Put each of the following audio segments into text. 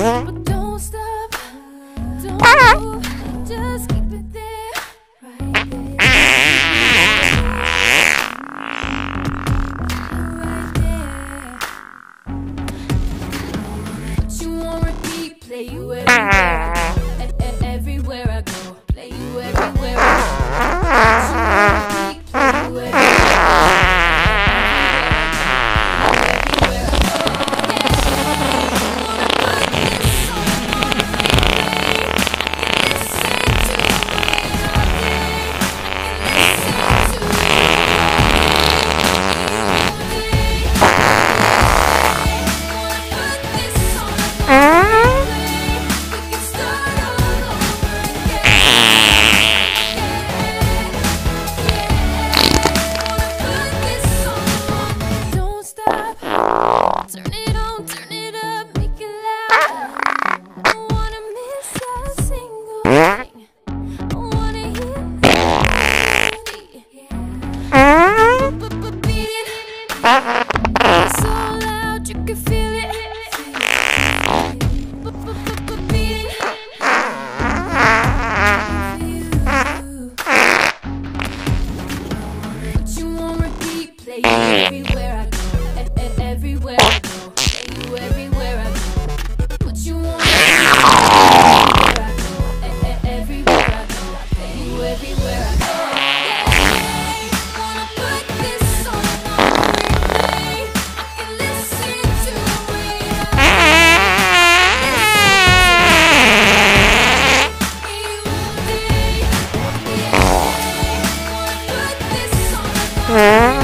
Mm-hmm. Say you everywhere I go, e everywhere I go. Say you everywhere I go. What you want? Everywhere I go, you everywhere I go.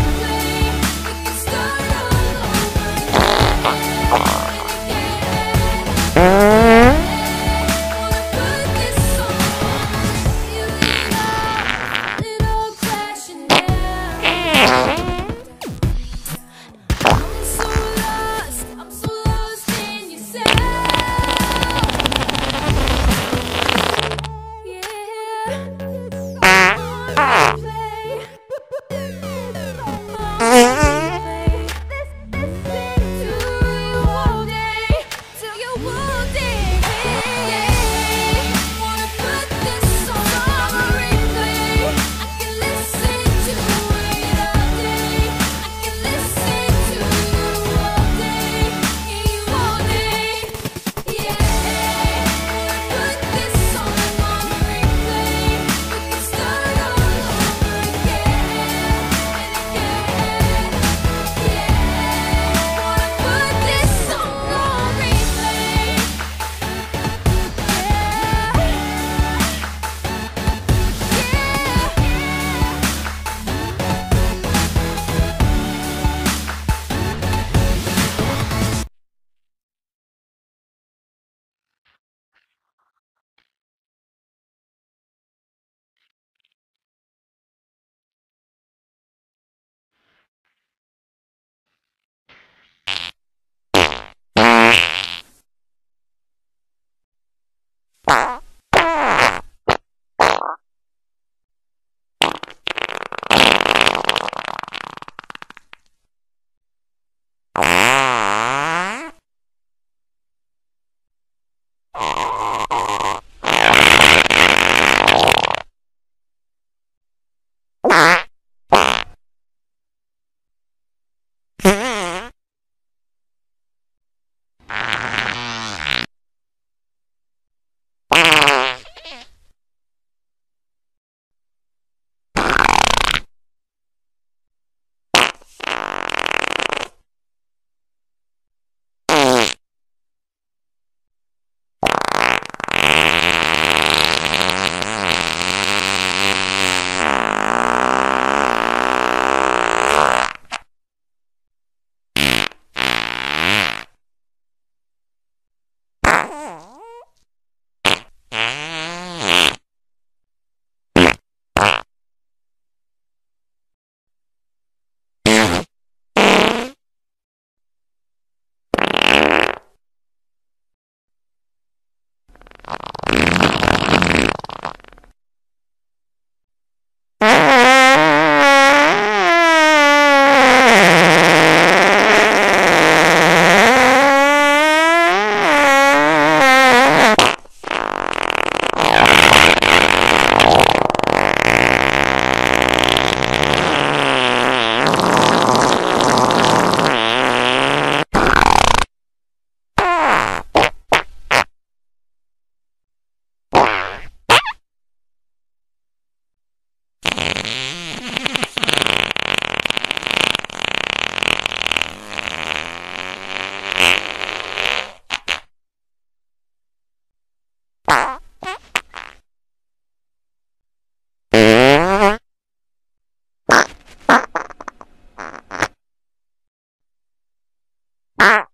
Ah!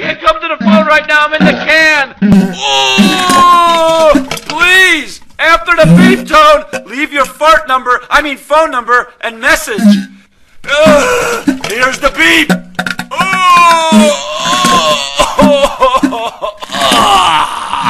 Can't come to the phone right now. I'm in the can. Oh, please, after the beep tone, leave your fart number, I mean phone number, and message. Ugh, here's the beep. Oh, oh, oh, oh.